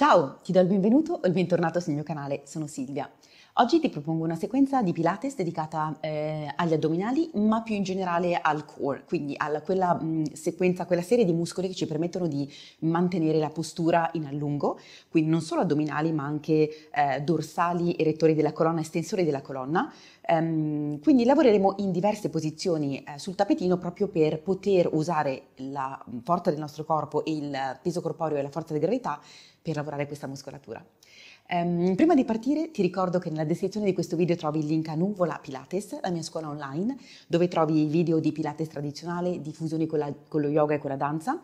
Ciao, ti do il benvenuto o il bentornato sul mio canale, sono Silvia. Oggi ti propongo una sequenza di Pilates dedicata eh, agli addominali, ma più in generale al core, quindi a quella mh, sequenza, quella serie di muscoli che ci permettono di mantenere la postura in allungo, quindi non solo addominali, ma anche eh, dorsali, erettori della colonna, estensori della colonna. Um, quindi lavoreremo in diverse posizioni eh, sul tappetino proprio per poter usare la forza del nostro corpo e il peso corporeo e la forza di gravità per lavorare questa muscolatura. Um, prima di partire ti ricordo che nella descrizione di questo video trovi il link a Nuvola Pilates, la mia scuola online, dove trovi video di Pilates tradizionale, di fusioni con, la, con lo yoga e con la danza.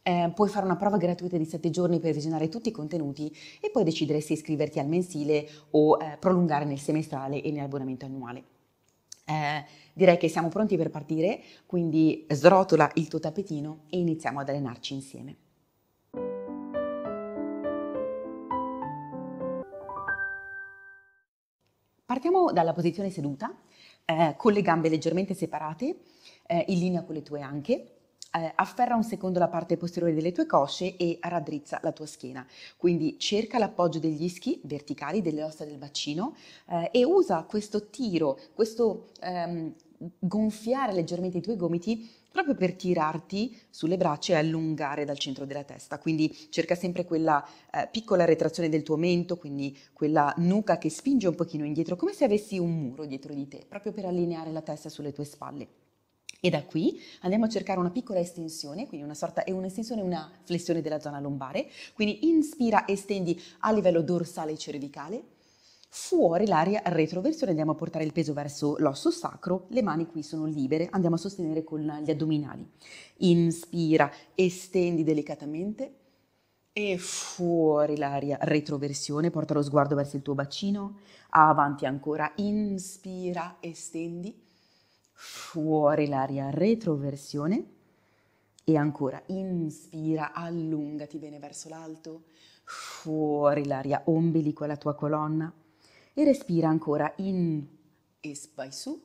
Eh, puoi fare una prova gratuita di 7 giorni per visionare tutti i contenuti e poi decidere se iscriverti al mensile o eh, prolungare nel semestrale e nell'abbonamento annuale. Eh, direi che siamo pronti per partire, quindi srotola il tuo tappetino e iniziamo ad allenarci insieme. Partiamo dalla posizione seduta, eh, con le gambe leggermente separate, eh, in linea con le tue anche. Eh, afferra un secondo la parte posteriore delle tue cosce e raddrizza la tua schiena. Quindi cerca l'appoggio degli ischi verticali, delle ossa del bacino eh, e usa questo tiro, questo ehm, gonfiare leggermente i tuoi gomiti proprio per tirarti sulle braccia e allungare dal centro della testa. Quindi cerca sempre quella eh, piccola retrazione del tuo mento, quindi quella nuca che spinge un pochino indietro, come se avessi un muro dietro di te, proprio per allineare la testa sulle tue spalle. E da qui andiamo a cercare una piccola estensione, quindi una sorta, è un'estensione una flessione della zona lombare. Quindi inspira, estendi a livello dorsale e cervicale Fuori l'aria retroversione andiamo a portare il peso verso l'osso sacro, le mani qui sono libere, andiamo a sostenere con gli addominali. Inspira, estendi delicatamente e fuori l'aria retroversione, porta lo sguardo verso il tuo bacino, avanti ancora, inspira, estendi, fuori l'aria retroversione e ancora inspira, allungati bene verso l'alto, fuori l'aria ombelico alla tua colonna e respira ancora in. E vai su,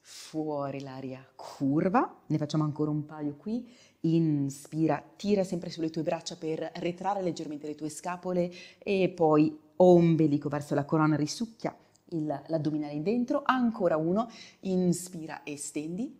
fuori l'aria curva, ne facciamo ancora un paio qui, inspira, tira sempre sulle tue braccia per retrarre leggermente le tue scapole e poi ombelico verso la colonna, risucchia il, l'addominale in dentro, ancora uno, inspira, estendi,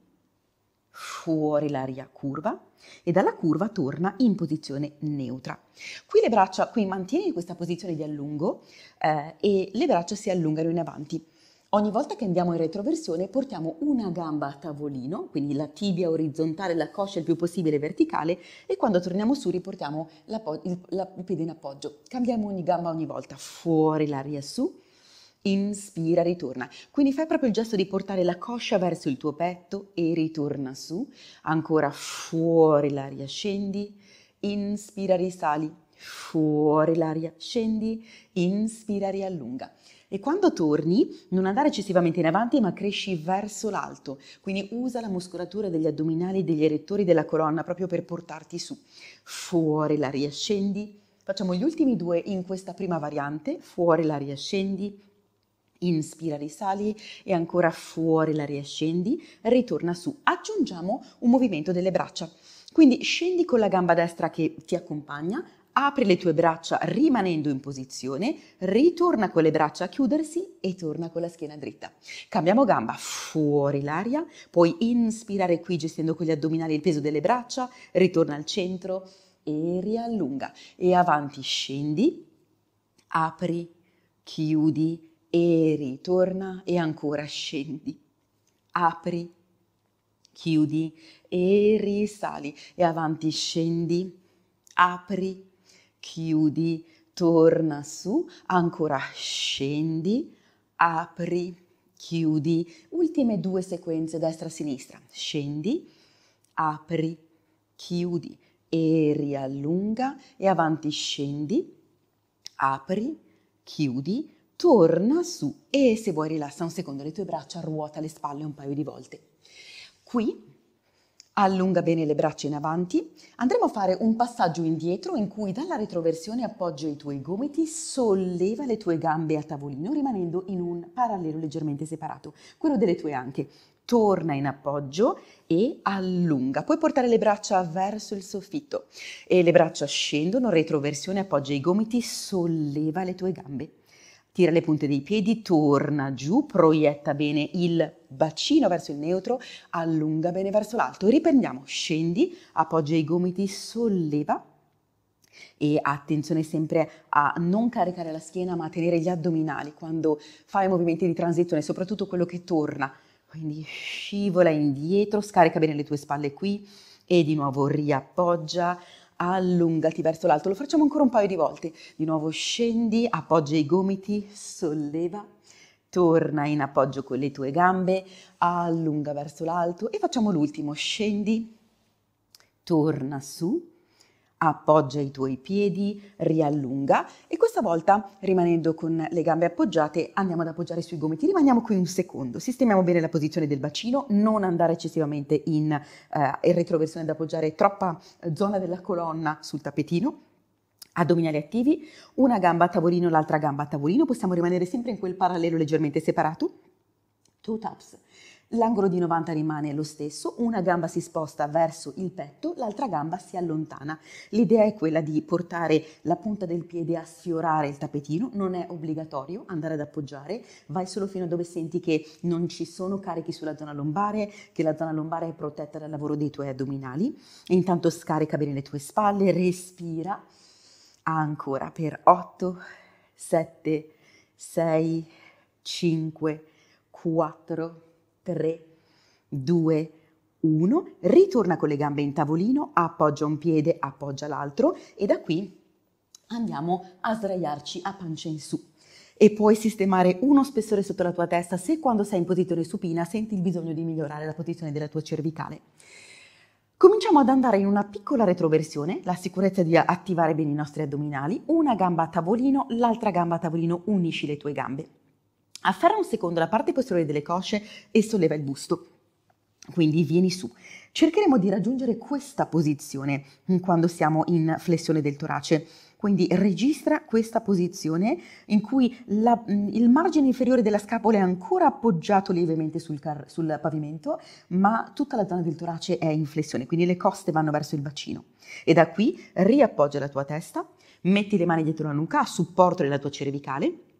fuori l'aria curva e dalla curva torna in posizione neutra. Qui le braccia, qui mantieni questa posizione di allungo eh, e le braccia si allungano in avanti. Ogni volta che andiamo in retroversione portiamo una gamba a tavolino, quindi la tibia orizzontale, la coscia il più possibile verticale e quando torniamo su riportiamo il, la, il piede in appoggio. Cambiamo ogni gamba ogni volta, fuori l'aria su, inspira, ritorna. Quindi fai proprio il gesto di portare la coscia verso il tuo petto e ritorna su. Ancora fuori l'aria, scendi, inspira, risali, fuori l'aria, scendi, inspira, riallunga. E quando torni, non andare eccessivamente in avanti, ma cresci verso l'alto. Quindi usa la muscolatura degli addominali e degli erettori della colonna proprio per portarti su. Fuori l'aria, scendi. Facciamo gli ultimi due in questa prima variante. Fuori l'aria, scendi inspira, risali e ancora fuori la riascendi, ritorna su. Aggiungiamo un movimento delle braccia. Quindi scendi con la gamba destra che ti accompagna, apri le tue braccia rimanendo in posizione, ritorna con le braccia a chiudersi e torna con la schiena dritta. Cambiamo gamba, fuori l'aria, puoi inspirare qui gestendo con gli addominali il peso delle braccia, ritorna al centro e riallunga. E avanti scendi, apri, chiudi, e ritorna e ancora scendi, apri, chiudi e risali e avanti scendi, apri, chiudi, torna su, ancora scendi, apri, chiudi, ultime due sequenze destra-sinistra, scendi, apri, chiudi e riallunga e avanti scendi, apri, chiudi, torna su e se vuoi rilassa un secondo le tue braccia, ruota le spalle un paio di volte. Qui allunga bene le braccia in avanti, andremo a fare un passaggio indietro in cui dalla retroversione appoggia i tuoi gomiti, solleva le tue gambe a tavolino rimanendo in un parallelo leggermente separato, quello delle tue anche. torna in appoggio e allunga. Puoi portare le braccia verso il soffitto e le braccia scendono, retroversione, appoggia i gomiti, solleva le tue gambe. Tira le punte dei piedi, torna giù, proietta bene il bacino verso il neutro, allunga bene verso l'alto. Riprendiamo, scendi, appoggia i gomiti, solleva e attenzione sempre a non caricare la schiena ma a tenere gli addominali quando fai movimenti di transizione, soprattutto quello che torna. Quindi scivola indietro, scarica bene le tue spalle qui e di nuovo riappoggia, allungati verso l'alto, lo facciamo ancora un paio di volte, di nuovo scendi, appoggia i gomiti, solleva, torna in appoggio con le tue gambe, allunga verso l'alto e facciamo l'ultimo, scendi, torna su, appoggia i tuoi piedi, riallunga e questa volta rimanendo con le gambe appoggiate andiamo ad appoggiare sui gomiti, rimaniamo qui un secondo, sistemiamo bene la posizione del bacino, non andare eccessivamente in, eh, retroversione ad appoggiare troppa zona della colonna sul tappetino, addominali attivi, una gamba a tavolino, l'altra gamba a tavolino, possiamo rimanere sempre in quel parallelo leggermente separato, two taps L'angolo di 90 rimane lo stesso, una gamba si sposta verso il petto, l'altra gamba si allontana. L'idea è quella di portare la punta del piede a sfiorare il tappetino, non è obbligatorio andare ad appoggiare, vai solo fino a dove senti che non ci sono carichi sulla zona lombare, che la zona lombare è protetta dal lavoro dei tuoi addominali. Intanto scarica bene le tue spalle, respira ancora per 8, 7, 6, 5, 4, 3, 2, 1, ritorna con le gambe in tavolino, appoggia un piede, appoggia l'altro e da qui andiamo a sdraiarci a pancia in su. E puoi sistemare uno spessore sotto la tua testa se quando sei in posizione supina senti il bisogno di migliorare la posizione della tua cervicale. Cominciamo ad andare in una piccola retroversione, la sicurezza di attivare bene i nostri addominali, una gamba a tavolino, l'altra gamba a tavolino, unisci le tue gambe. Afferra un secondo la parte posteriore delle cosce e solleva il busto. Quindi vieni su. Cercheremo di raggiungere questa posizione quando siamo in flessione del torace. Quindi registra questa posizione in cui la, il margine inferiore della scapola è ancora appoggiato lievemente sul, car- sul, pavimento, ma tutta la zona del torace è in flessione, quindi le coste vanno verso il bacino. E da qui riappoggia la tua testa, metti le mani dietro la nuca a supporto della tua cervicale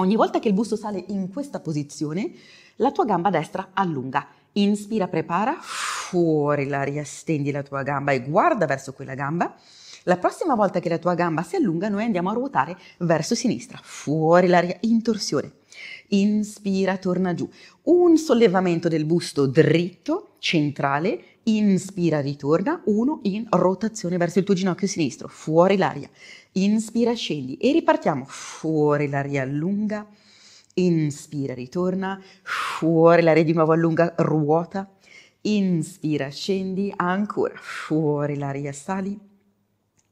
Ogni volta che il busto sale in questa posizione, la tua gamba destra allunga. Inspira, prepara, fuori l'aria, stendi la tua gamba e guarda verso quella gamba. La prossima volta che la tua gamba si allunga, noi andiamo a ruotare verso sinistra, fuori l'aria, in torsione. Inspira, torna giù. Un sollevamento del busto dritto, centrale. Inspira, ritorna. Uno in rotazione verso il tuo ginocchio sinistro, fuori l'aria. Inspira, scendi e ripartiamo. Fuori l'aria allunga. Inspira, ritorna. Fuori l'aria di nuovo allunga, ruota. Inspira, scendi. Ancora. Fuori l'aria, sali.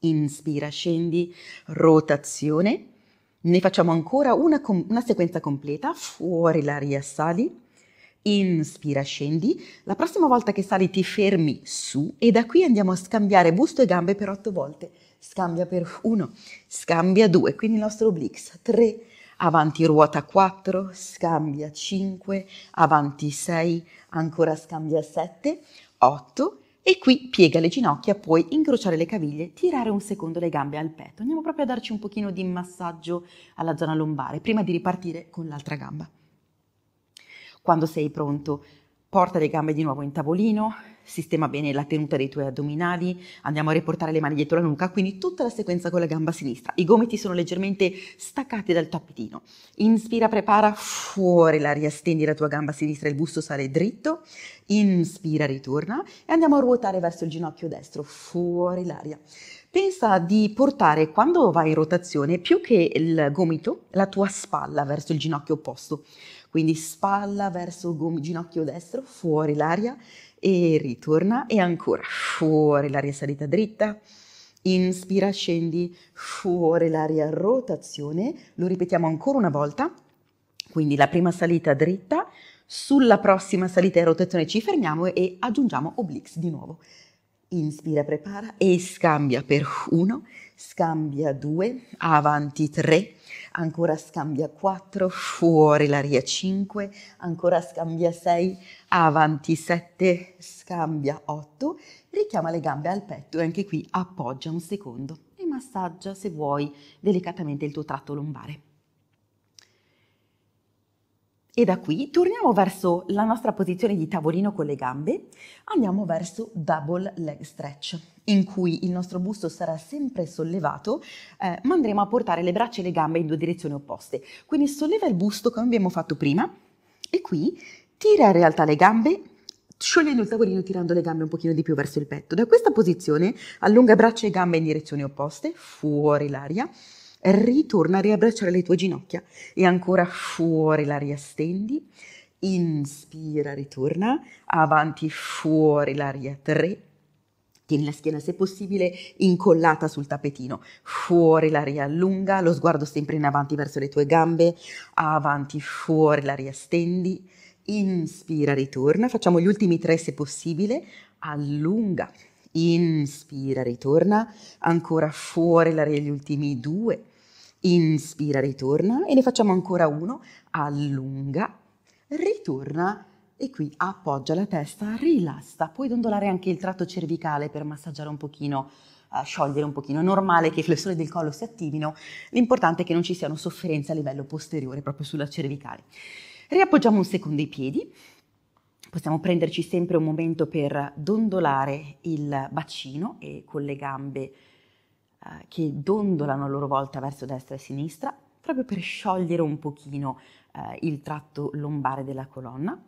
Inspira, scendi. Rotazione. Ne facciamo ancora una, una sequenza completa. Fuori l'aria, sali inspira, scendi. La prossima volta che sali ti fermi su e da qui andiamo a scambiare busto e gambe per otto volte scambia per 1, scambia 2, quindi il nostro oblix 3, avanti ruota 4, scambia 5, avanti 6, ancora scambia 7, 8 e qui piega le ginocchia, puoi incrociare le caviglie, tirare un secondo le gambe al petto. Andiamo proprio a darci un pochino di massaggio alla zona lombare prima di ripartire con l'altra gamba. Quando sei pronto, porta le gambe di nuovo in tavolino, sistema bene la tenuta dei tuoi addominali, andiamo a riportare le mani dietro la nuca, quindi tutta la sequenza con la gamba sinistra. I gomiti sono leggermente staccati dal tappetino. Inspira, prepara, fuori l'aria, stendi la tua gamba sinistra, il busto sale dritto. Inspira, ritorna e andiamo a ruotare verso il ginocchio destro, fuori l'aria. Pensa di portare quando vai in rotazione più che il gomito, la tua spalla verso il ginocchio opposto. Quindi spalla verso ginocchio destro, fuori l'aria e ritorna e ancora fuori l'aria salita dritta. Inspira, scendi, fuori l'aria rotazione. Lo ripetiamo ancora una volta. Quindi la prima salita dritta, sulla prossima salita e rotazione ci fermiamo e aggiungiamo obliques di nuovo. Inspira, prepara e scambia per uno, scambia 2, avanti 3, ancora scambia 4, fuori l'aria 5, ancora scambia 6, avanti 7, scambia 8, richiama le gambe al petto e anche qui appoggia un secondo e massaggia se vuoi delicatamente il tuo tratto lombare. E da qui torniamo verso la nostra posizione di tavolino con le gambe, andiamo verso double leg stretch, in cui il nostro busto sarà sempre sollevato, eh, ma andremo a portare le braccia e le gambe in due direzioni opposte. Quindi solleva il busto come abbiamo fatto prima e qui tira in realtà le gambe, sciogliendo il tavolino tirando le gambe un pochino di più verso il petto. Da questa posizione allunga braccia e gambe in direzioni opposte, fuori l'aria, ritorna a riabbracciare le tue ginocchia. E ancora fuori la riastendi, inspira, ritorna, avanti, fuori l'aria, 3, Tieni la schiena se possibile incollata sul tappetino, fuori l'aria allunga, lo sguardo sempre in avanti verso le tue gambe, avanti, fuori l'aria stendi, inspira, ritorna, facciamo gli ultimi tre se possibile, allunga, inspira, ritorna, ancora fuori l'aria gli ultimi due, inspira, ritorna. E ne facciamo ancora uno, allunga, ritorna. E qui appoggia la testa, rilassa, puoi dondolare anche il tratto cervicale per massaggiare un pochino, uh, sciogliere un pochino, è normale che i flessori del collo si attivino, l'importante è che non ci siano sofferenze a livello posteriore proprio sulla cervicale. Riappoggiamo un secondo i piedi, possiamo prenderci sempre un momento per dondolare il bacino e con le gambe uh, che dondolano a loro volta verso destra e sinistra, proprio per sciogliere un pochino uh, il tratto lombare della colonna.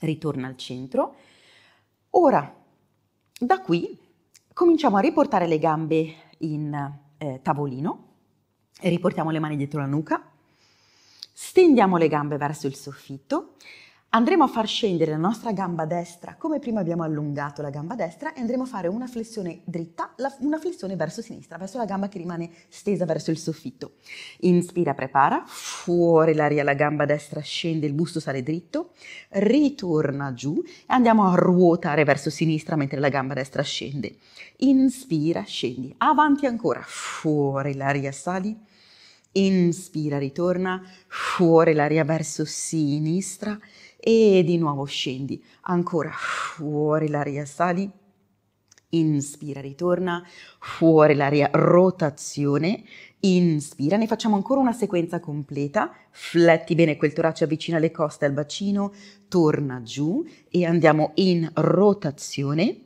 Ritorna al centro. Ora, da qui cominciamo a riportare le gambe in eh, tavolino, riportiamo le mani dietro la nuca, stendiamo le gambe verso il soffitto Andremo a far scendere la nostra gamba destra, come prima abbiamo allungato la gamba destra, e andremo a fare una flessione dritta, una flessione verso sinistra, verso la gamba che rimane stesa verso il soffitto. Inspira, prepara, fuori l'aria, la gamba destra scende, il busto sale dritto, ritorna giù e andiamo a ruotare verso sinistra mentre la gamba destra scende. Inspira, scendi, avanti ancora, fuori l'aria, sali. Inspira, ritorna, fuori l'aria verso sinistra e di nuovo scendi, ancora fuori l'aria, sali, inspira, ritorna, fuori l'aria, rotazione, inspira, ne facciamo ancora una sequenza completa, fletti bene quel torace, avvicina le coste al bacino, torna giù e andiamo in rotazione.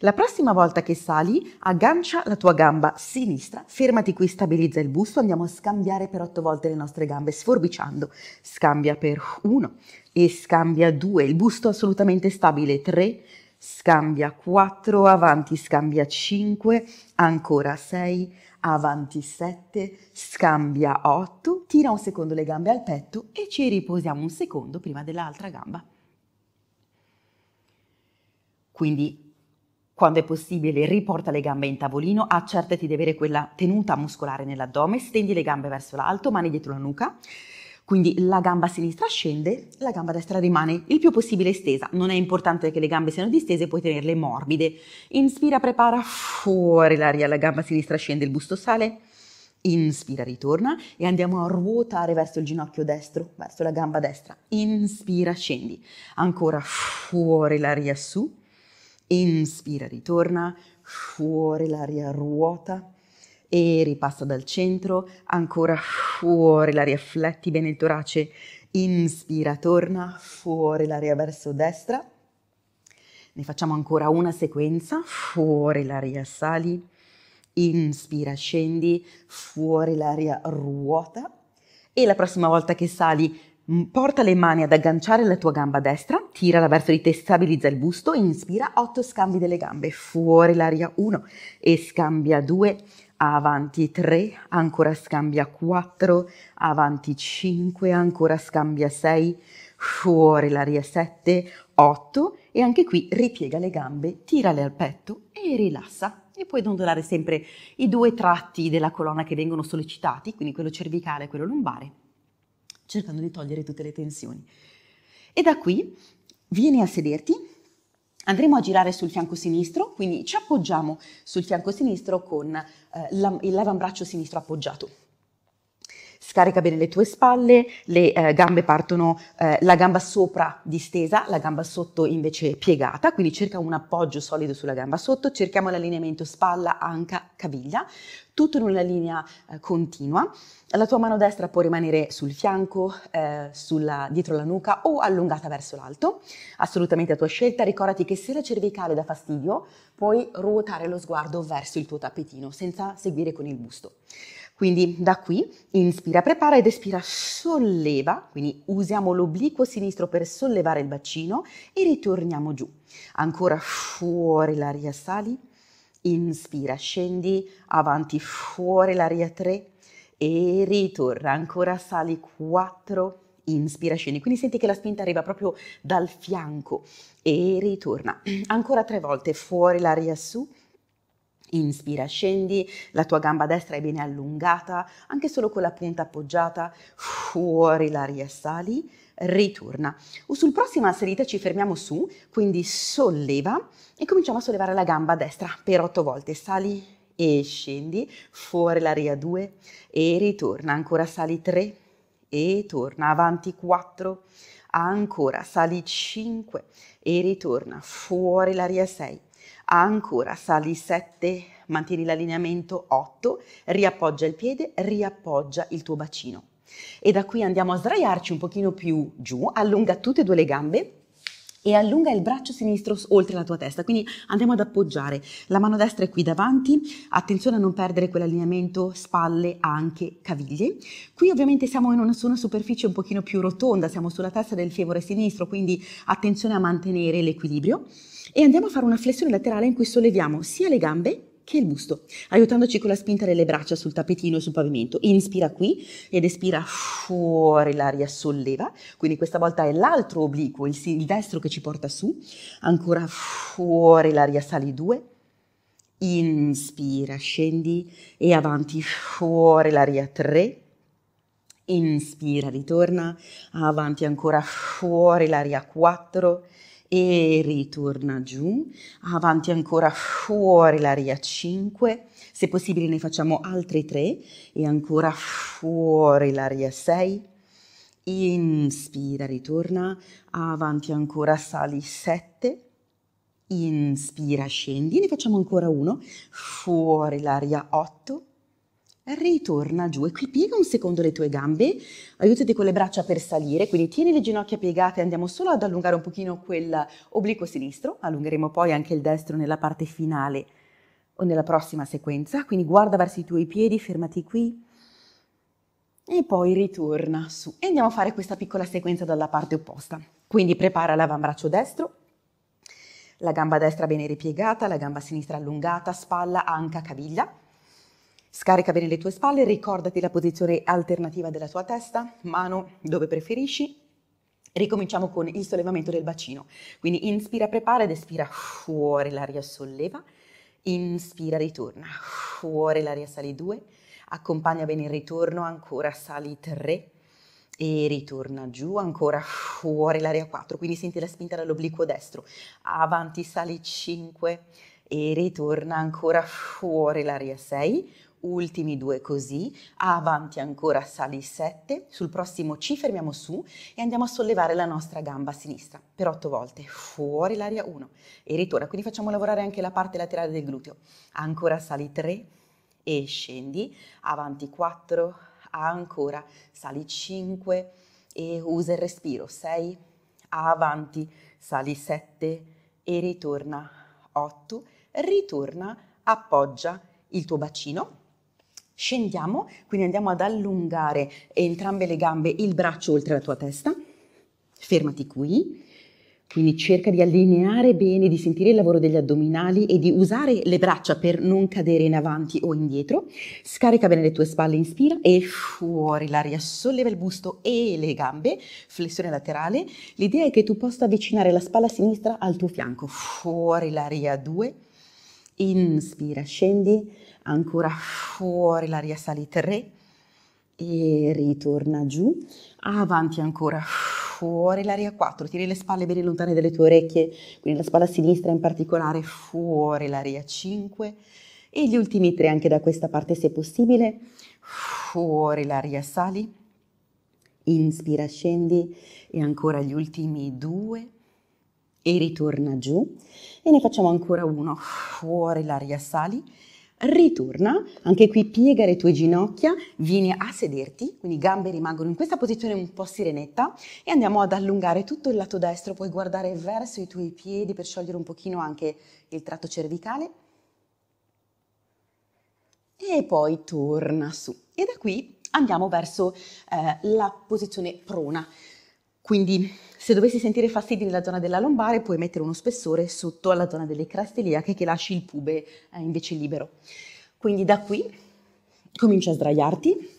La prossima volta che sali, aggancia la tua gamba sinistra, fermati qui, stabilizza il busto, andiamo a scambiare per otto volte le nostre gambe, sforbiciando. Scambia per uno, e scambia 2, il busto assolutamente stabile 3, scambia 4, avanti scambia 5, ancora 6, avanti 7, scambia 8, tira un secondo le gambe al petto e ci riposiamo un secondo prima dell'altra gamba. Quindi quando è possibile riporta le gambe in tavolino, accertati di avere quella tenuta muscolare nell'addome, stendi le gambe verso l'alto, mani dietro la nuca, quindi la gamba sinistra scende, la gamba destra rimane il più possibile stesa. Non è importante che le gambe siano distese, puoi tenerle morbide. Inspira, prepara, fuori l'aria, la gamba sinistra scende, il busto sale. Inspira, ritorna e andiamo a ruotare verso il ginocchio destro, verso la gamba destra. Inspira, scendi. Ancora fuori l'aria su. Inspira, ritorna. Fuori l'aria, ruota e ripassa dal centro, ancora fuori la rifletti bene il torace, inspira, torna, fuori l'aria verso destra, ne facciamo ancora una sequenza, fuori l'aria sali, inspira, scendi, fuori l'aria ruota e la prossima volta che sali porta le mani ad agganciare la tua gamba destra, tirala verso di te, stabilizza il busto, inspira, 8 scambi delle gambe, fuori l'aria 1 e scambia 2, avanti 3, ancora scambia 4, avanti 5, ancora scambia 6, fuori l'aria 7, 8 e anche qui ripiega le gambe, tirale al petto e rilassa. E puoi dondolare sempre i due tratti della colonna che vengono sollecitati, quindi quello cervicale e quello lombare, cercando di togliere tutte le tensioni. E da qui vieni a sederti Andremo a girare sul fianco sinistro, quindi ci appoggiamo sul fianco sinistro con eh, l'avambraccio sinistro appoggiato. Scarica bene le tue spalle, le eh, gambe partono, eh, la gamba sopra distesa, la gamba sotto invece piegata, quindi cerca un appoggio solido sulla gamba sotto, cerchiamo l'allineamento spalla, anca, caviglia, tutto in una linea eh, continua. La tua mano destra può rimanere sul fianco, eh, sulla, dietro la nuca o allungata verso l'alto, assolutamente a tua scelta. Ricordati che se la cervicale dà fastidio, puoi ruotare lo sguardo verso il tuo tappetino senza seguire con il busto. Quindi da qui inspira, prepara ed espira, solleva, quindi usiamo l'obliquo sinistro per sollevare il bacino e ritorniamo giù. Ancora fuori l'aria, sali, inspira, scendi, avanti, fuori l'aria 3 e ritorna, ancora sali 4, inspira, scendi, quindi senti che la spinta arriva proprio dal fianco e ritorna, ancora tre volte, fuori l'aria su, Inspira, scendi, la tua gamba destra è bene allungata, anche solo con la punta appoggiata, fuori l'aria, sali, ritorna. Sul prossima salita ci fermiamo su, quindi solleva e cominciamo a sollevare la gamba destra per otto volte, sali e scendi, fuori l'aria 2 e ritorna, ancora sali 3 e torna, avanti 4, ancora sali 5 e ritorna, fuori l'aria 6 Ancora, sali 7, mantieni l'allineamento 8, riappoggia il piede, riappoggia il tuo bacino. E da qui andiamo a sdraiarci un pochino più giù, allunga tutte e due le gambe e allunga il braccio sinistro oltre la tua testa. Quindi andiamo ad appoggiare. La mano destra è qui davanti, attenzione a non perdere quell'allineamento spalle, anche caviglie. Qui ovviamente siamo una, su una superficie un pochino più rotonda, siamo sulla testa del femore sinistro, quindi attenzione a mantenere l'equilibrio e andiamo a fare una flessione laterale in cui solleviamo sia le gambe che il busto, aiutandoci con la spinta delle braccia sul tappetino e sul pavimento. Inspira qui ed espira fuori, l'aria solleva, quindi questa volta è l'altro obliquo, il, il destro che ci porta su, ancora fuori, l'aria sali due, inspira, scendi e avanti, fuori, l'aria tre, inspira, ritorna, avanti ancora, fuori, l'aria quattro, e ritorna giù, avanti ancora fuori l'aria 5, se possibile ne facciamo altri 3 e ancora fuori l'aria 6, inspira, ritorna, avanti ancora sali 7, inspira, scendi, ne facciamo ancora uno, fuori l'aria 8, ritorna giù e qui piega un secondo le tue gambe, aiutati con le braccia per salire, quindi tieni le ginocchia piegate, andiamo solo ad allungare un pochino quell'obliquo sinistro, allungheremo poi anche il destro nella parte finale o nella prossima sequenza, quindi guarda verso i tuoi piedi, fermati qui. E poi ritorna su. E andiamo a fare questa piccola sequenza dalla parte opposta. Quindi prepara l'avambraccio destro, la gamba destra bene ripiegata, la gamba sinistra allungata, spalla, anca, caviglia, Scarica bene le tue spalle, ricordati la posizione alternativa della tua testa, mano dove preferisci. Ricominciamo con il sollevamento del bacino. Quindi inspira, prepara ed espira fuori, l'aria solleva. Inspira, ritorna. Fuori, l'aria sali 2. Accompagna bene il ritorno, ancora sali 3 e ritorna giù, ancora fuori l'aria 4, quindi senti la spinta dall'obliquo destro, avanti sali 5 e ritorna ancora fuori l'aria 6, ultimi due così, avanti ancora sali 7, sul prossimo ci fermiamo su e andiamo a sollevare la nostra gamba sinistra. Per 8 volte, fuori l'aria 1 e ritorna, quindi facciamo lavorare anche la parte laterale del gluteo, ancora sali 3 e scendi, avanti 4, ancora sali 5 e usa il respiro, 6, avanti, sali 7 e ritorna 8, ritorna, appoggia il tuo bacino Scendiamo, quindi andiamo ad allungare entrambe le gambe, il braccio oltre la tua testa. Fermati qui. Quindi cerca di allineare bene, di sentire il lavoro degli addominali e di usare le braccia per non cadere in avanti o indietro. Scarica bene le tue spalle, inspira e fuori l'aria, solleva il busto e le gambe, flessione laterale. L'idea è che tu possa avvicinare la spalla sinistra al tuo fianco. Fuori l'aria, due. Inspira, scendi ancora fuori l'aria sali 3, e ritorna giù, avanti ancora, fuori l'aria 4, tiri le spalle bene lontane dalle tue orecchie, quindi la spalla sinistra in particolare, fuori l'aria 5 e gli ultimi tre anche da questa parte se possibile, fuori l'aria sali, inspira scendi e ancora gli ultimi due e ritorna giù. E ne facciamo ancora uno, fuori l'aria sali, ritorna, anche qui piega le tue ginocchia, vieni a sederti, quindi gambe rimangono in questa posizione un po' sirenetta e andiamo ad allungare tutto il lato destro, puoi guardare verso i tuoi piedi per sciogliere un pochino anche il tratto cervicale e poi torna su. E da qui andiamo verso eh, la posizione prona. Quindi se dovessi sentire fastidi nella zona della lombare puoi mettere uno spessore sotto alla zona delle creste che lasci il pube eh, invece libero. Quindi da qui comincia a sdraiarti,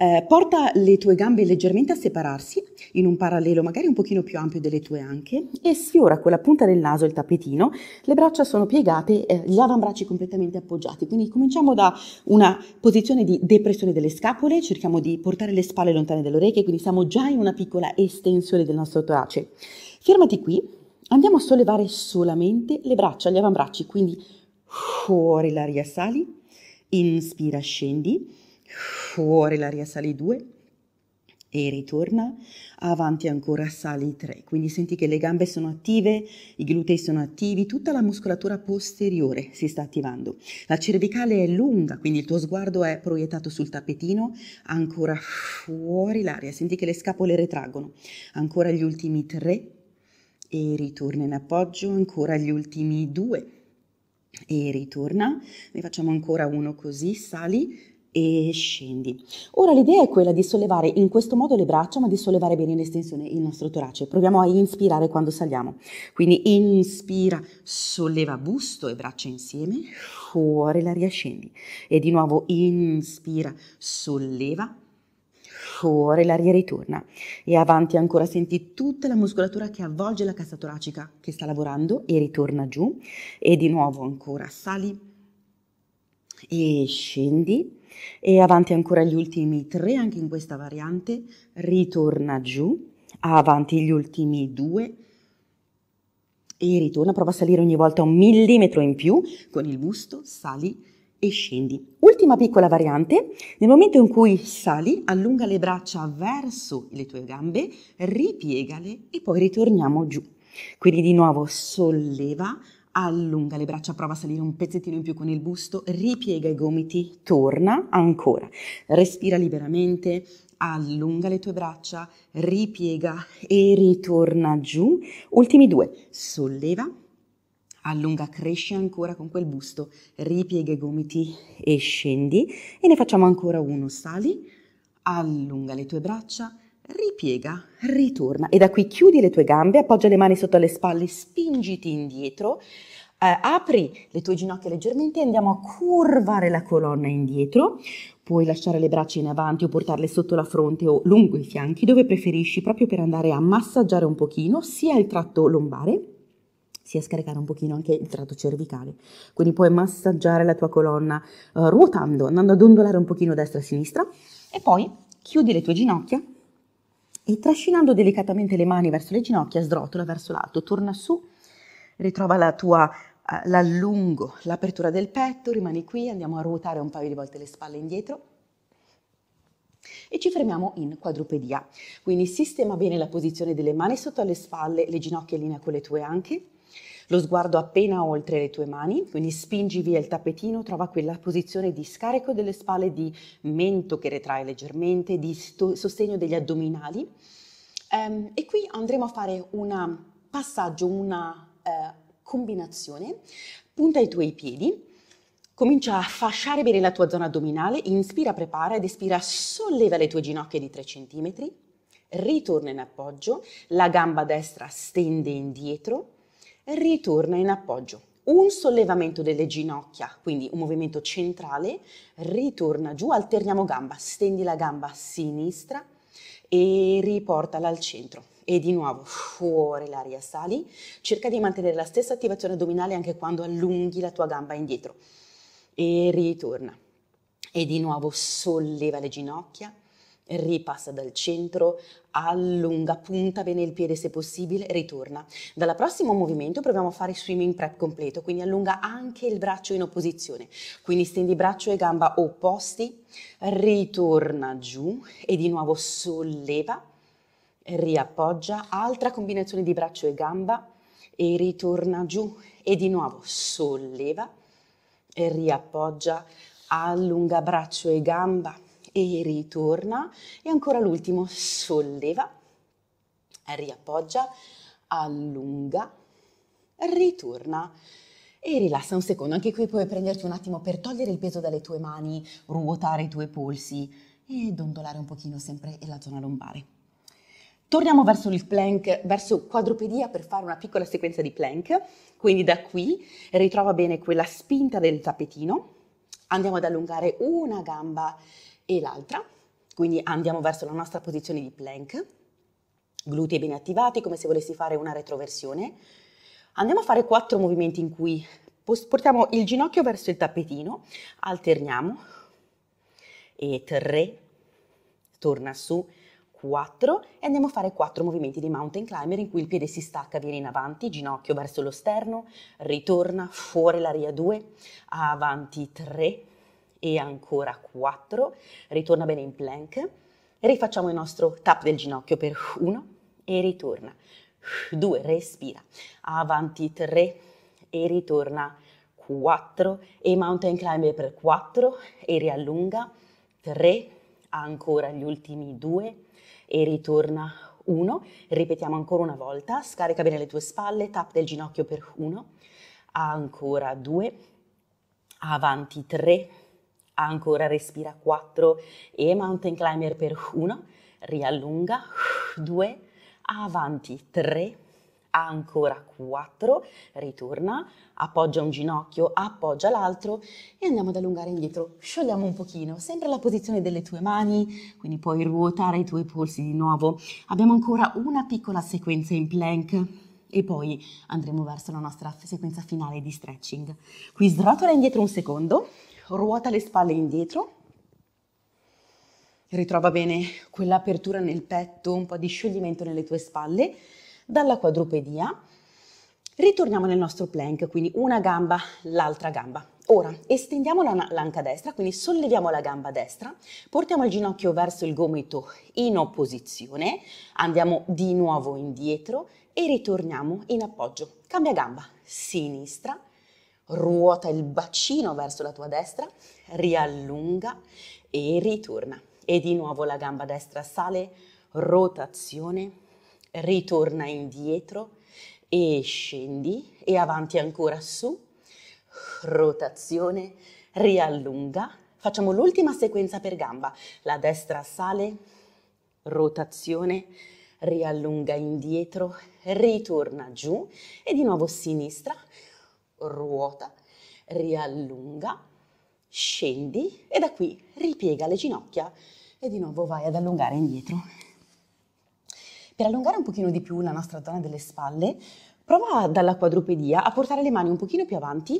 eh, porta le tue gambe leggermente a separarsi in un parallelo magari un pochino più ampio delle tue anche e sfiora con la punta del naso il tappetino, le braccia sono piegate, eh, gli avambracci completamente appoggiati. Quindi cominciamo da una posizione di depressione delle scapole, cerchiamo di portare le spalle lontane dalle orecchie, quindi siamo già in una piccola estensione del nostro torace. Fermati qui, andiamo a sollevare solamente le braccia, gli avambracci, quindi fuori l'aria sali, inspira scendi, fuori l'aria sali 2 e ritorna, avanti ancora sali 3. Quindi senti che le gambe sono attive, i glutei sono attivi, tutta la muscolatura posteriore si sta attivando. La cervicale è lunga, quindi il tuo sguardo è proiettato sul tappetino, ancora fuori l'aria, senti che le scapole retraggono. Ancora gli ultimi 3 e ritorna in appoggio, ancora gli ultimi 2 e ritorna. Ne facciamo ancora uno così, sali e scendi. Ora l'idea è quella di sollevare in questo modo le braccia, ma di sollevare bene in estensione il nostro torace. Proviamo a inspirare quando saliamo. Quindi inspira, solleva busto e braccia insieme, fuori l'aria scendi. E di nuovo inspira, solleva, fuori l'aria ritorna. E avanti ancora senti tutta la muscolatura che avvolge la cassa toracica che sta lavorando e ritorna giù. E di nuovo ancora sali e scendi e avanti ancora gli ultimi tre anche in questa variante, ritorna giù, avanti gli ultimi due. E ritorna, prova a salire ogni volta un millimetro in più. Con il busto, sali e scendi. Ultima piccola variante, nel momento in cui sali, allunga le braccia verso le tue gambe, ripiegale e poi ritorniamo giù. Quindi di nuovo solleva, allunga le braccia, prova a salire un pezzettino in più con il busto, ripiega i gomiti, torna ancora, respira liberamente, allunga le tue braccia, ripiega e ritorna giù. Ultimi due, solleva, allunga, cresce ancora con quel busto, ripiega i gomiti e scendi e ne facciamo ancora uno, sali, allunga le tue braccia, ripiega, ritorna e da qui chiudi le tue gambe, appoggia le mani sotto le spalle, spingiti indietro, eh, apri le tue ginocchia leggermente e andiamo a curvare la colonna indietro. Puoi lasciare le braccia in avanti o portarle sotto la fronte o lungo i fianchi, dove preferisci, proprio per andare a massaggiare un pochino sia il tratto lombare, sia scaricare un pochino anche il tratto cervicale. Quindi puoi massaggiare la tua colonna eh, ruotando, andando ad ondolare un pochino destra e sinistra e poi chiudi le tue ginocchia e trascinando delicatamente le mani verso le ginocchia, srotola verso l'alto, torna su, ritrova la tua, uh, l'allungo, l'apertura del petto, rimani qui, andiamo a ruotare un paio di volte le spalle indietro e ci fermiamo in quadrupedia. Quindi sistema bene la posizione delle mani sotto le spalle, le ginocchia in linea con le tue anche, lo sguardo appena oltre le tue mani, quindi spingi via il tappetino, trova quella posizione di scarico delle spalle, di mento che retrae leggermente, di sto- sostegno degli addominali. Um, e qui andremo a fare un passaggio, una uh, combinazione. Punta i tuoi piedi, comincia a fasciare bene la tua zona addominale, inspira, prepara ed espira, solleva le tue ginocchia di 3 cm, ritorna in appoggio, la gamba destra stende indietro, ritorna in appoggio. Un sollevamento delle ginocchia, quindi un movimento centrale, ritorna giù, alterniamo gamba, stendi la gamba sinistra e riportala al centro. E di nuovo fuori l'aria, sali, cerca di mantenere la stessa attivazione addominale anche quando allunghi la tua gamba indietro. E ritorna. e di nuovo solleva le ginocchia, ripassa dal centro, allunga, punta bene il piede se possibile, ritorna. Dal prossimo movimento proviamo a fare swimming prep completo, quindi allunga anche il braccio in opposizione. Quindi stendi braccio e gamba opposti, ritorna giù e di nuovo solleva, riappoggia, altra combinazione di braccio e gamba e ritorna giù e di nuovo solleva riappoggia, allunga braccio e gamba e ritorna e ancora l'ultimo solleva, riappoggia, allunga, ritorna e rilassa un secondo. Anche qui puoi prenderti un attimo per togliere il peso dalle tue mani, ruotare i tuoi polsi e dondolare un pochino sempre la zona lombare. Torniamo verso il plank, verso quadrupedia per fare una piccola sequenza di plank. Quindi da qui ritrova bene quella spinta del tappetino. Andiamo ad allungare una gamba e l'altra. Quindi andiamo verso la nostra posizione di plank. Glutei ben attivati, come se volessi fare una retroversione. Andiamo a fare quattro movimenti in cui portiamo il ginocchio verso il tappetino, alterniamo e tre, torna su, 4 e andiamo a fare 4 movimenti di mountain climber in cui il piede si stacca, viene in avanti, ginocchio verso lo sterno, ritorna, fuori l'aria 2, avanti 3 e ancora 4, ritorna bene in plank, rifacciamo il nostro tap del ginocchio per 1 e ritorna, 2, respira, avanti 3 e ritorna, 4 e mountain climber per 4 e riallunga, 3, ancora gli ultimi 2 e ritorna 1, ripetiamo ancora una volta, scarica bene le tue spalle, tap del ginocchio per 1, ancora 2, avanti 3, ancora respira 4 e mountain climber per 1, riallunga. 2, avanti 3, ancora 4, ritorna, appoggia un ginocchio, appoggia l'altro e andiamo ad allungare indietro. Sciogliamo un pochino, sempre la posizione delle tue mani, quindi puoi ruotare i tuoi polsi di nuovo. Abbiamo ancora una piccola sequenza in plank e poi andremo verso la nostra sequenza finale di stretching. Qui srotola indietro un secondo, ruota le spalle indietro, ritrova bene quell'apertura nel petto, un po' di scioglimento nelle tue spalle dalla quadrupedia. Ritorniamo nel nostro plank, quindi una gamba, l'altra gamba. Ora estendiamo la, l'anca destra, quindi solleviamo la gamba destra, portiamo il ginocchio verso il gomito in opposizione, andiamo di nuovo indietro e ritorniamo in appoggio. Cambia gamba, sinistra, ruota il bacino verso la tua destra, riallunga e ritorna. E di nuovo la gamba destra sale, rotazione, ritorna indietro e scendi e avanti ancora su, rotazione, riallunga. Facciamo l'ultima sequenza per gamba. La destra sale, rotazione, riallunga indietro, ritorna giù e di nuovo sinistra, ruota, riallunga, scendi e da qui ripiega le ginocchia e di nuovo vai ad allungare indietro. Per allungare un pochino di più la nostra zona delle spalle, prova dalla quadrupedia a portare le mani un pochino più avanti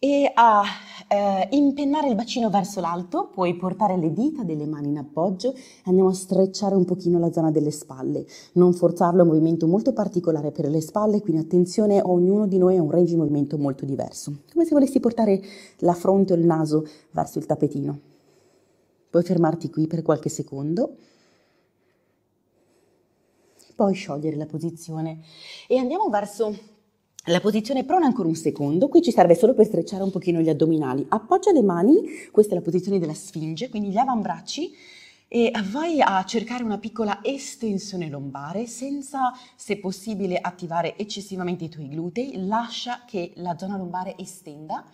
e a eh, impennare il bacino verso l'alto, puoi portare le dita delle mani in appoggio e andiamo a strecciare un pochino la zona delle spalle. Non forzarlo, è un movimento molto particolare per le spalle, quindi attenzione, ognuno di noi ha un range di movimento molto diverso. Come se volessi portare la fronte o il naso verso il tappetino. Puoi fermarti qui per qualche secondo poi sciogliere la posizione. E andiamo verso la posizione prona ancora un secondo, qui ci serve solo per strecciare un pochino gli addominali. Appoggia le mani, questa è la posizione della sfinge, quindi gli avambracci e vai a cercare una piccola estensione lombare senza, se possibile, attivare eccessivamente i tuoi glutei, lascia che la zona lombare estenda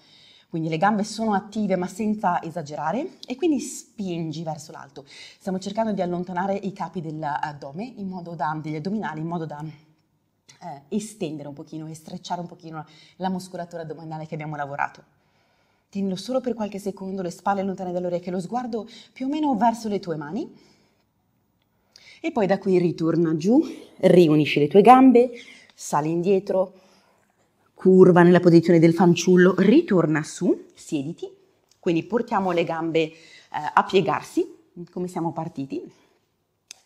quindi le gambe sono attive ma senza esagerare e quindi spingi verso l'alto. Stiamo cercando di allontanare i capi dell'addome, in modo da, degli addominali, in modo da eh, estendere un pochino e strecciare un pochino la muscolatura addominale che abbiamo lavorato. Tienilo solo per qualche secondo, le spalle lontane dalle orecchie, lo sguardo più o meno verso le tue mani. E poi da qui ritorna giù, riunisci le tue gambe, sali indietro, curva nella posizione del fanciullo, ritorna su, siediti, Quindi portiamo le gambe eh, a piegarsi, come siamo partiti,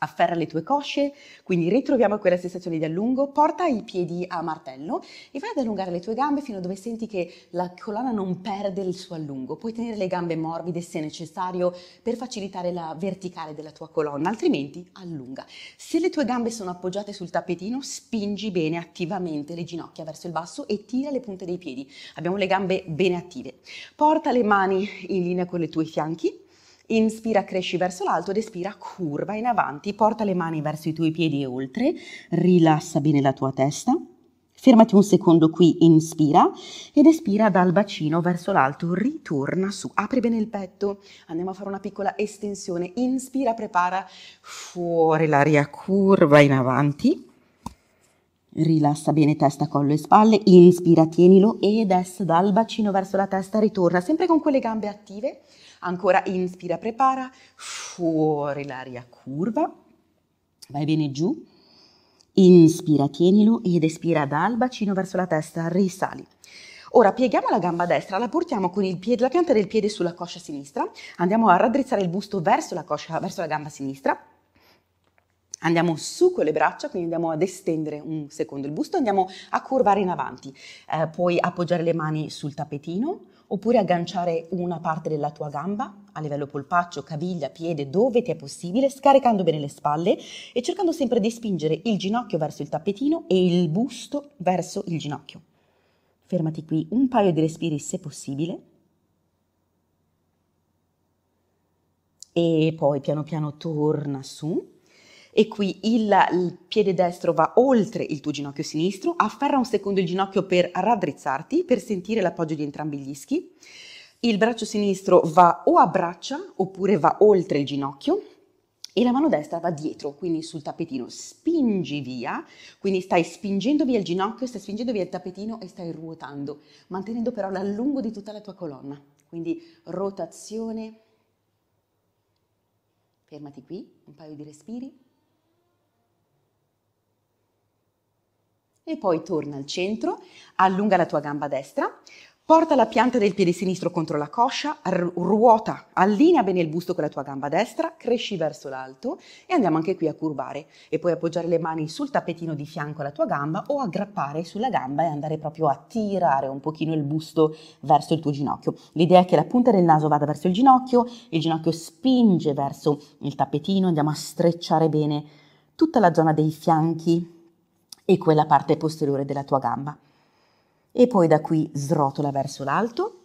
afferra le tue cosce, quindi ritroviamo quella sensazione di allungo, porta i piedi a martello e vai ad allungare le tue gambe fino a dove senti che la colonna non perde il suo allungo. Puoi tenere le gambe morbide se necessario per facilitare la verticale della tua colonna, altrimenti allunga. Se le tue gambe sono appoggiate sul tappetino, spingi bene attivamente le ginocchia verso il basso e tira le punte dei piedi. Abbiamo le gambe bene attive. Porta le mani in linea con i tuoi fianchi Inspira, cresci verso l'alto ed espira, curva in avanti, porta le mani verso i tuoi piedi e oltre, rilassa bene la tua testa. Fermati un secondo qui, inspira ed espira dal bacino verso l'alto, ritorna su, apri bene il petto, andiamo a fare una piccola estensione, inspira, prepara, fuori l'aria, curva in avanti, rilassa bene testa, collo e spalle, inspira, tienilo ed es dal bacino verso la testa, ritorna sempre con quelle gambe attive, Ancora inspira, prepara, fuori l'aria curva, vai bene giù, inspira, tienilo ed espira dal bacino verso la testa, risali. Ora pieghiamo la gamba destra, la portiamo con piede, la pianta del piede sulla coscia sinistra, andiamo a raddrizzare il busto verso la, coscia, verso la gamba sinistra, Andiamo su con le braccia, quindi andiamo ad estendere un secondo il busto, andiamo a curvare in avanti. Eh, puoi appoggiare le mani sul tappetino oppure agganciare una parte della tua gamba a livello polpaccio, caviglia, piede, dove ti è possibile, scaricando bene le spalle e cercando sempre di spingere il ginocchio verso il tappetino e il busto verso il ginocchio. Fermati qui un paio di respiri se possibile. E poi piano piano torna su e qui il, il, piede destro va oltre il tuo ginocchio sinistro, afferra un secondo il ginocchio per raddrizzarti, per sentire l'appoggio di entrambi gli ischi. Il braccio sinistro va o a braccia oppure va oltre il ginocchio e la mano destra va dietro, quindi sul tappetino. Spingi via, quindi stai spingendo via il ginocchio, stai spingendo via il tappetino e stai ruotando, mantenendo però l'allungo di tutta la tua colonna. Quindi rotazione. Fermati qui, un paio di respiri. E poi torna al centro, allunga la tua gamba destra, porta la pianta del piede sinistro contro la coscia, ruota, allinea bene il busto con la tua gamba destra, cresci verso l'alto e andiamo anche qui a curvare e puoi appoggiare le mani sul tappetino di fianco alla tua gamba o aggrappare sulla gamba e andare proprio a tirare un pochino il busto verso il tuo ginocchio. L'idea è che la punta del naso vada verso il ginocchio, il ginocchio spinge verso il tappetino, andiamo a strecciare bene tutta la zona dei fianchi e quella parte posteriore della tua gamba. E poi da qui srotola verso l'alto,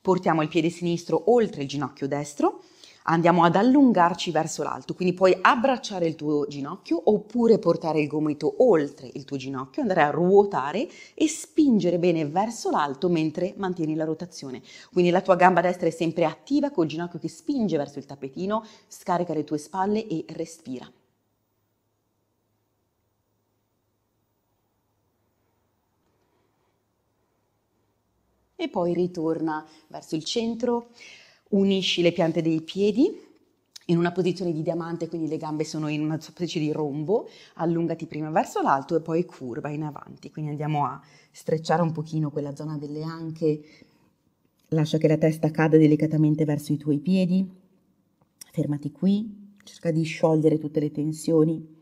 portiamo il piede sinistro oltre il ginocchio destro, andiamo ad allungarci verso l'alto, quindi puoi abbracciare il tuo ginocchio oppure portare il gomito oltre il tuo ginocchio, andare a ruotare e spingere bene verso l'alto mentre mantieni la rotazione. Quindi la tua gamba destra è sempre attiva col ginocchio che spinge verso il tappetino, scarica le tue spalle e respira. E poi ritorna verso il centro, unisci le piante dei piedi in una posizione di diamante, quindi le gambe sono in una specie di rombo, allungati prima verso l'alto e poi curva in avanti. Quindi andiamo a strecciare un pochino quella zona delle anche, lascia che la testa cada delicatamente verso i tuoi piedi, fermati qui, cerca di sciogliere tutte le tensioni.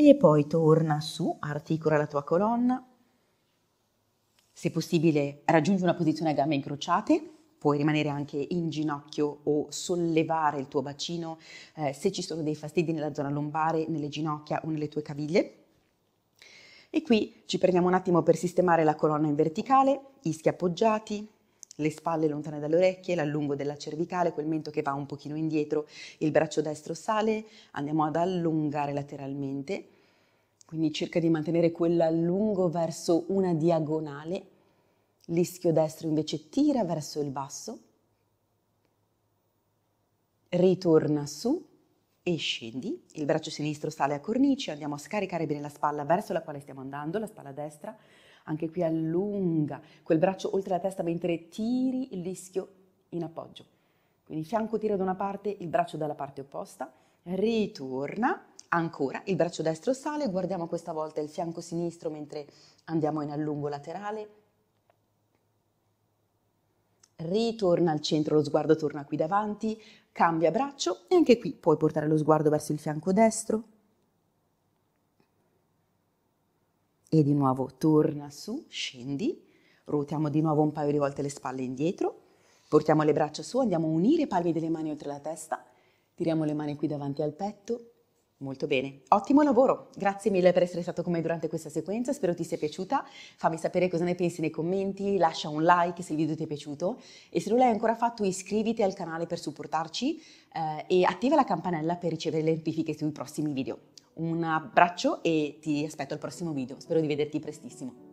E poi torna su, articola la tua colonna. Se possibile raggiungi una posizione a gambe incrociate, puoi rimanere anche in ginocchio o sollevare il tuo bacino eh, se ci sono dei fastidi nella zona lombare, nelle ginocchia o nelle tue caviglie. E qui ci prendiamo un attimo per sistemare la colonna in verticale, ischi appoggiati, le spalle lontane dalle orecchie, l'allungo della cervicale, quel mento che va un pochino indietro, il braccio destro sale, andiamo ad allungare lateralmente, quindi cerca di mantenere quell'allungo verso una diagonale, l'ischio destro invece tira verso il basso, ritorna su e scendi, il braccio sinistro sale a cornice, andiamo a scaricare bene la spalla verso la quale stiamo andando, la spalla destra, anche qui allunga quel braccio oltre la testa mentre tiri il l'ischio in appoggio. Quindi fianco tira da una parte, il braccio dalla parte opposta, ritorna, Ancora, il braccio destro sale, guardiamo questa volta il fianco sinistro mentre andiamo in allungo laterale. Ritorna al centro, lo sguardo torna qui davanti, cambia braccio e anche qui puoi portare lo sguardo verso il fianco destro. E di nuovo torna su, scendi, ruotiamo di nuovo un paio di volte le spalle indietro, portiamo le braccia su, andiamo a unire i palmi delle mani oltre la testa, tiriamo le mani qui davanti al petto. Molto bene, ottimo lavoro, grazie mille per essere stato con me durante questa sequenza, spero ti sia piaciuta, fammi sapere cosa ne pensi nei commenti, lascia un like se il video ti è piaciuto. E se non l'hai ancora fatto iscriviti al canale per supportarci eh, e attiva la campanella per ricevere le notifiche sui prossimi video. Un abbraccio e ti aspetto al prossimo video, spero di vederti prestissimo.